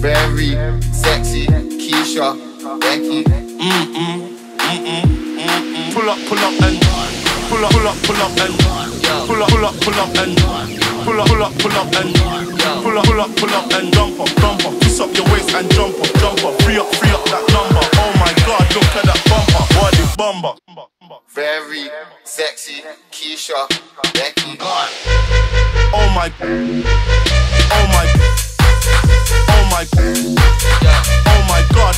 Very sexy. Keisha, Becky. Pull up, pull up and pull up, pull up, pull up and pull up, pull up, pull up and pull up, pull up, pull up and pull up, pull up, pull up and jump up, jump up, twist up your waist and jump up, jump up, free up, free up that number. Oh my God, look at that bumper, what is bumper? Very sexy. Keisha, Becky. Oh my, oh my, oh my, oh my God,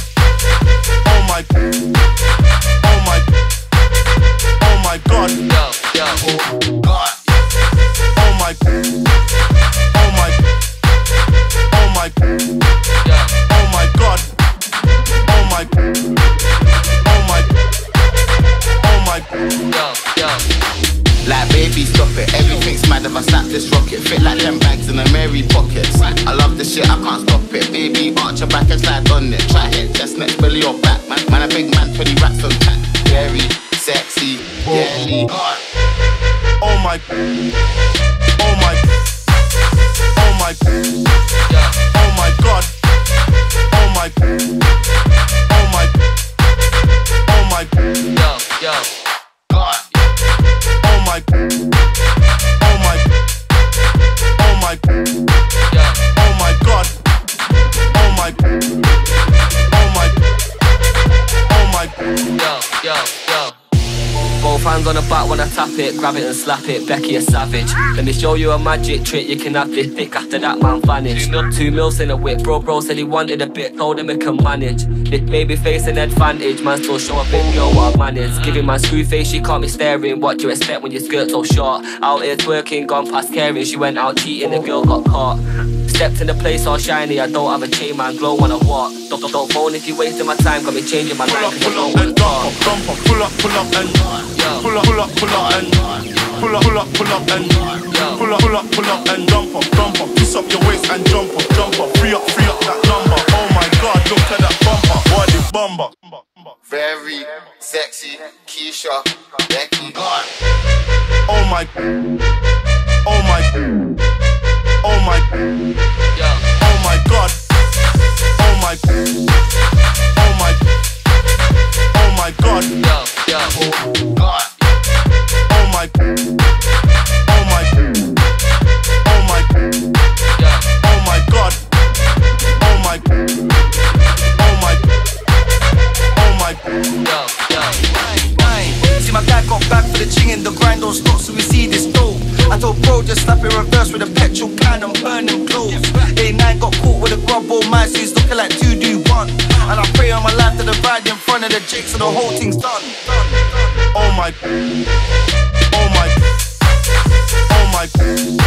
if I snap this rocket. Fit like them bags in the Mary pockets. I love this shit, I can't stop it. Baby, arch your back and slide on it. Try hit chestnuts, belly or back. Man, man, a big man, 20 racks on tap. Very sexy, my, oh my, on the back when I tap it, grab it and slap it. Becky a savage. Let me show you a magic trick. You can have this dick after that man vanished. Two mils in a whip, bro. Bro said he wanted a bit, told him he can manage. This baby face an advantage, man. Still show up in yo what I manage. Giving my screw face, she caught me staring. What do you expect when your skirt so short? Out here twerking, gone past caring. She went out cheating, the girl got caught. Stepped in the place all shiny. I don't have a chain, man. Glow when I walk. Don't, don't, don't phone if you wasting my time. Got me changing my Pull up, life. pull up and jump up, up, pull up, pull up and pull up, pull up, pull up and pull up, pull up, pull up and pull up, pull up, pull up and jump up, jump up, twist up your waist and jump up, jump up, free up, free up that number. Oh my God, look at that bumper, what is bumper? Very sexy. Keisha, Becky. Oh my, oh my, oh my, oh my God, oh my, oh my, So bro, just slap in reverse with a petrol can and burning clothes. A9 got caught with a grub all my seats looking like 2D1. And I pray on my life that the ride in front of the Jake so the whole thing's done. Oh my. Oh my. Oh my.